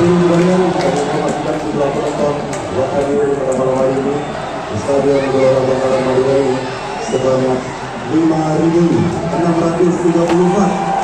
Hadirin sekalian, jumlah penonton yang hadir pada malam hari ini di Stadion Gelora Bung Karno sebanyak 5.634.